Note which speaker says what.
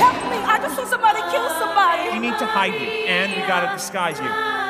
Speaker 1: Help me. I just saw somebody kill somebody.
Speaker 2: We need to hide you, and we gotta disguise you.